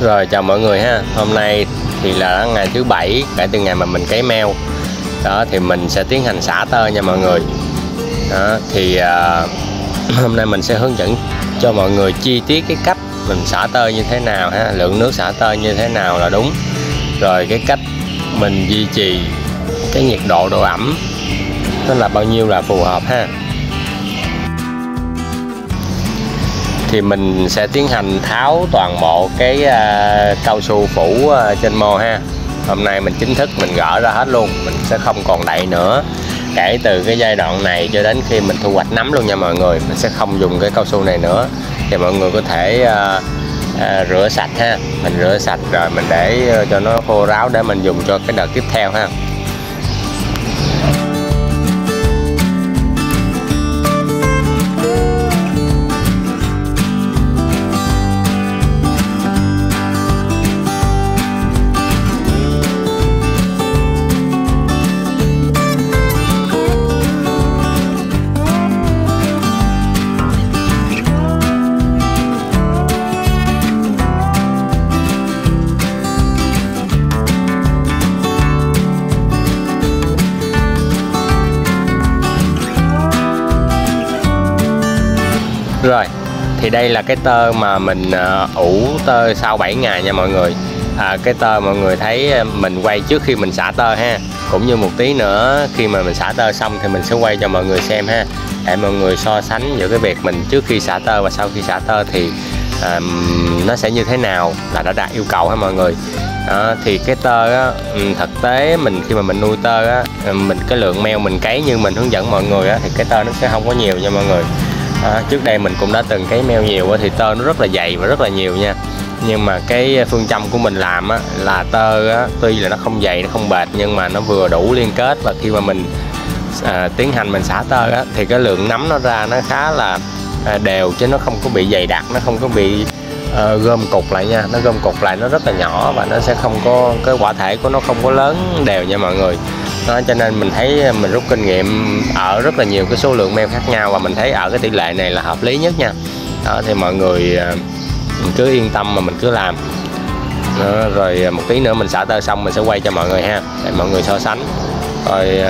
Rồi chào mọi người ha. Hôm nay thì là ngày thứ bảy kể từ ngày mà mình cấy meo. Đó thì mình sẽ tiến hành xả tơ nha mọi người. Đó thì uh, hôm nay mình sẽ hướng dẫn cho mọi người chi tiết cái cách mình xả tơ như thế nào ha. Lượng nước xả tơ như thế nào là đúng. Rồi cái cách mình duy trì cái nhiệt độ độ ẩm Nó là bao nhiêu là phù hợp ha. Thì mình sẽ tiến hành tháo toàn bộ cái uh, cao su phủ uh, trên mô ha. Hôm nay mình chính thức mình gỡ ra hết luôn mình sẽ không còn đậy nữa. Kể từ cái giai đoạn này cho đến khi mình thu hoạch nấm luôn nha mọi người mình sẽ không dùng cái cao su này nữa. Thì mọi người có thể uh, uh, rửa sạch ha. Mình rửa sạch rồi mình để cho nó khô ráo để mình dùng cho cái đợt tiếp theo ha. Thì đây là cái tơ mà mình ờ, ủ tơ sau 7 ngày nha mọi người. À, cái tơ mọi người thấy ờ, mình quay trước khi mình xả tơ ha. Cũng như một tí nữa khi mà mình xả tơ xong thì mình sẽ quay cho mọi người xem ha. Để mọi người so sánh giữa cái việc mình trước khi xả tơ và sau khi xả tơ thì um, nó sẽ như thế nào là đã đạt yêu cầu ha mọi người. Đó, thì cái tơ á, thực tế mình khi mà mình nuôi tơ á, mình cái lượng meo mình cấy như mình hướng dẫn mọi người á, thì cái tơ nó sẽ không có nhiều nha mọi người à, trước đây mình cũng đã từng cái meo nhiều thì tơ nó rất là dày và rất là nhiều nha. Nhưng mà cái à, phương châm của mình làm á, là tơ á, tuy là nó không dày nó không bệt nhưng mà nó vừa đủ liên kết và khi mà mình à, tiến hành mình xả tơ á, thì cái lượng nấm nó ra nó khá là à, đều chứ nó không có bị dày đặc nó không có bị uh, gom cục lại nha. Nó gom cục lại nó rất là nhỏ và nó sẽ không có cái quả thể của nó không có lớn đều nha mọi người. Đó, cho nên mình thấy ờ, mình rút kinh nghiệm ở rất là nhiều cái số lượng meo khác nhau và mình thấy ở cái tỷ lệ này là hợp lý nhất nha. Đó, thì mọi người ờ, mình cứ yên tâm mà mình cứ làm. Đó, rồi một tí nữa mình xả tơ xong mình sẽ quay cho mọi người ha để mọi người so sánh. Rồi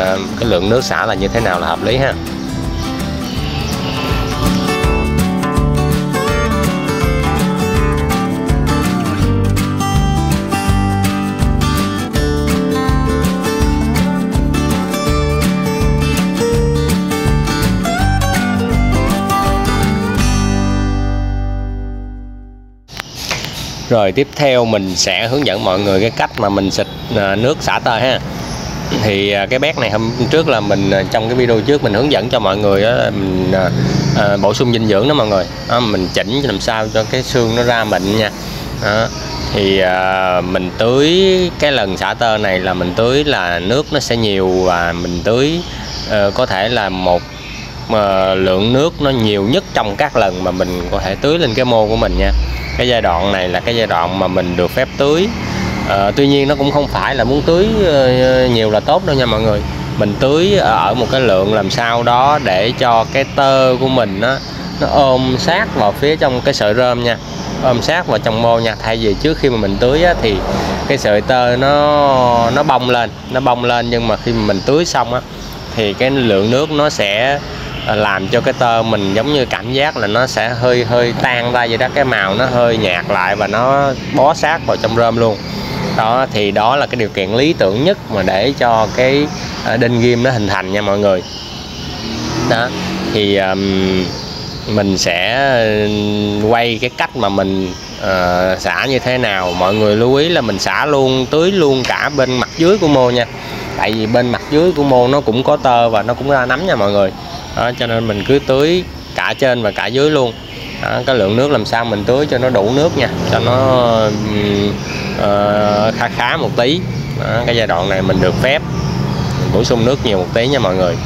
cái lượng nước xả là như thế nào là hợp lý ha. Rồi tiếp theo mình sẽ hướng dẫn mọi người cái cách mà mình xịt à, nước xả tơ ha. Thì à, cái bét này hôm trước là mình à, trong cái video trước mình hướng dẫn cho mọi người đó, mình à, bổ sung dinh dưỡng đó mọi người. Đó, mình chỉnh làm sao cho cái xương nó ra mịn nha. Đó. thì à, mình tưới cái lần xả tơ này là mình tưới là nước nó sẽ nhiều và mình tưới à, có thể là một à, lượng nước nó nhiều nhất trong các lần mà mình có thể tưới lên cái mô của mình nha cái giai đoạn này là cái giai đoạn mà mình được phép tưới. À, tuy nhiên nó cũng không phải là muốn tưới ờ, nhiều là tốt đâu nha mọi người. Mình tưới ở một cái lượng làm sao đó để cho cái tơ của mình nó nó ôm sát vào phía trong cái sợi rơm nha. Ôm sát vào trong mô nha. Thay vì trước khi mà mình tưới á, thì cái sợi tơ nó nó bong lên nó bong lên. Nhưng mà khi mà mình tưới xong á thì cái lượng nước nó sẽ làm cho cái tơ mình giống như cảm giác là nó sẽ hơi hơi tan ra vậy đó. Cái màu nó hơi nhạt lại và nó bó sát vào trong rơm luôn. Đó thì đó là cái điều kiện lý tưởng nhất mà để cho cái à, đinh ghim nó hình thành nha mọi người. Đó thì um, mình sẽ quay cái cách mà mình uh, xả như thế nào. Mọi người lưu ý là mình xả luôn tưới luôn cả bên mặt dưới của mô nha. Tại vì bên mặt dưới của mô nó cũng có tơ và nó cũng ra nấm nha mọi người đó, cho nên mình cứ tưới cả trên và cả dưới luôn. Đó, cái lượng nước làm sao mình tưới cho nó đủ nước nha cho nó uh, khá khá một tí. Đó, cái giai đoạn này mình được phép. Mình bổ sung nước nhiều một tí nha mọi người.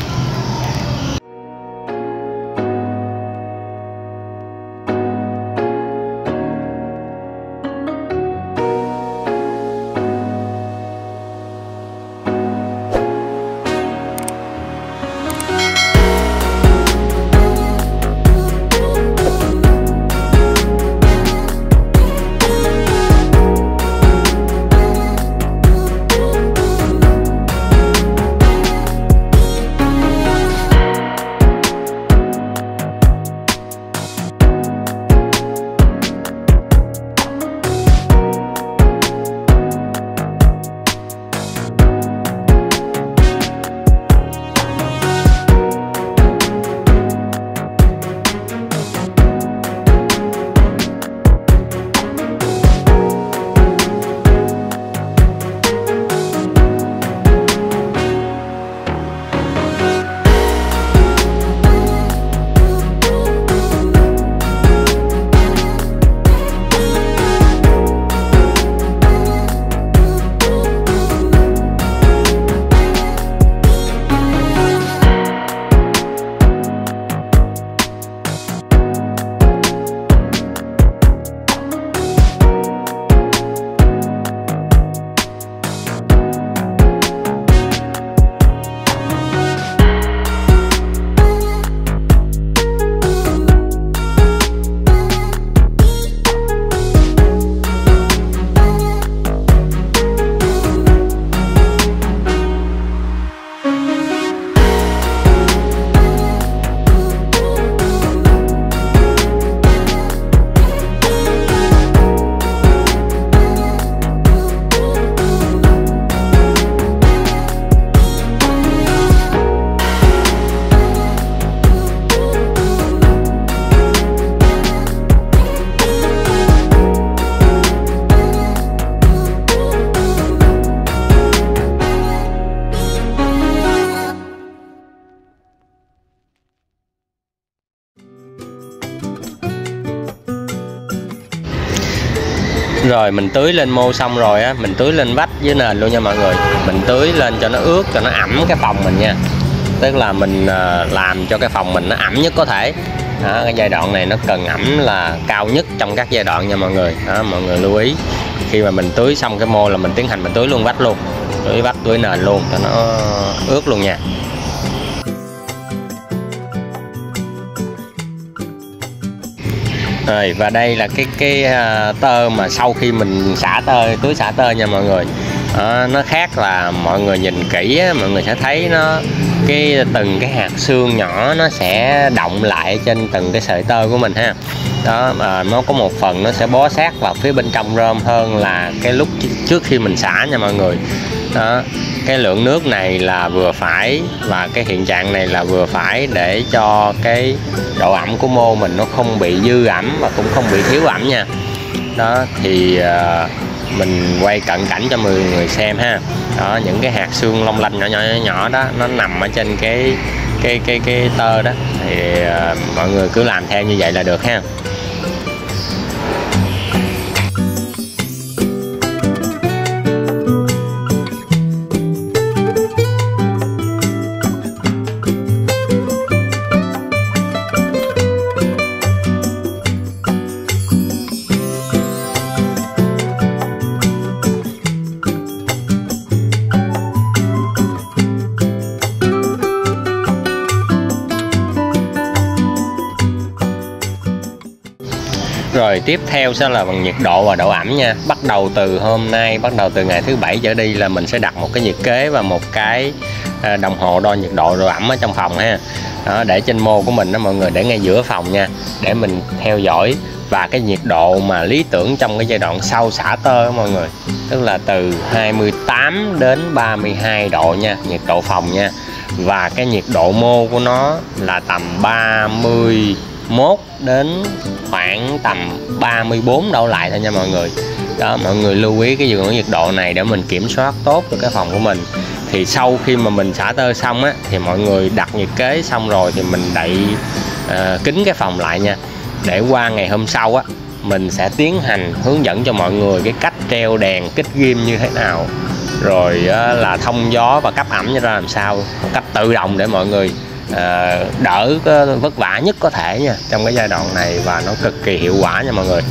Rồi mình tưới lên mô xong rồi á mình tưới lên vách với nền luôn nha mọi người. Mình tưới lên cho nó ướt cho nó ẩm cái phòng mình nha. Tức là mình à, làm cho cái phòng mình nó ẩm nhất có thể. Đó, cái giai đoạn này nó cần ẩm là cao nhất trong các giai đoạn nha mọi người. Đó, mọi người lưu ý. Khi mà mình tưới xong cái mô là mình tiến hành mình tưới luôn vách luôn. Tưới vách tưới nền luôn cho nó ướt luôn nha. Rồi và đây là cái cái uh, tơ mà sau khi mình xả tơ túi xả tơ nha mọi người. Đó, nó khác là mọi người nhìn kỹ á, mọi người sẽ thấy nó cái từng cái hạt xương nhỏ nó sẽ động lại trên từng cái sợi tơ của mình ha. Đó à, nó có một phần nó sẽ bó sát vào phía bên trong rơm hơn là cái lúc trước khi mình xả nha mọi người đó. Cái lượng nước này là vừa phải và cái hiện trạng này là vừa phải để cho cái độ ẩm của mô mình nó không bị dư ẩm và cũng không bị thiếu ẩm nha. Đó thì uh, mình quay cận cảnh cho mọi người xem ha. Đó những cái hạt xương long lanh nhỏ nhỏ nhỏ đó nó nằm ở trên cái cái cái cái tơ đó. Thì uh, mọi người cứ làm theo như vậy là được ha. Tiếp theo sẽ là bằng nhiệt độ và độ ẩm nha. Bắt đầu từ hôm nay, bắt đầu từ ngày thứ bảy trở đi là mình sẽ đặt một cái nhiệt kế và một cái à, đồng hồ đo nhiệt độ độ ẩm ở trong phòng ha. Đó, Để trên mô của mình đó mọi người để ngay giữa phòng nha Để mình theo dõi và cái nhiệt độ mà lý tưởng trong cái giai đoạn sau xả tơ đó mọi người. Tức là từ 28 đến 32 độ nha, nhiệt độ phòng nha. Và cái nhiệt độ mô của nó là tầm 30 mốt đến khoảng tầm 34 độ lại thôi nha mọi người. Đó mọi người lưu ý cái giường nhiệt độ này để mình kiểm soát tốt được cái phòng của mình. Thì sau khi mà mình xả tơ xong á thì mọi người đặt nhiệt kế xong rồi thì mình đậy ờ, uh, kính cái phòng lại nha. Để qua ngày hôm sau á mình sẽ tiến hành hướng dẫn cho mọi người cái cách treo đèn kích ghim như thế nào. Rồi uh, là thông gió và cấp ẩm ra làm sao. Một cách tự động để mọi người Ờ, đỡ vất vả nhất có thể nha, trong cái giai đoạn này và nó cực kỳ hiệu quả nha mọi người.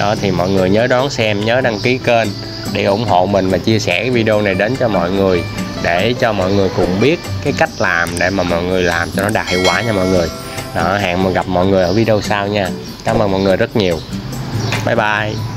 Đó, thì mọi người nhớ đón xem, nhớ đăng ký kênh để ủng hộ mình và chia sẻ cái video này đến cho mọi người, để cho mọi người cùng biết cái cách làm để mà mọi người làm cho nó đạt hiệu quả nha mọi người. Đó, hẹn mà gặp mọi người ở video sau nha. Cảm ơn mọi người rất nhiều. Bye bye.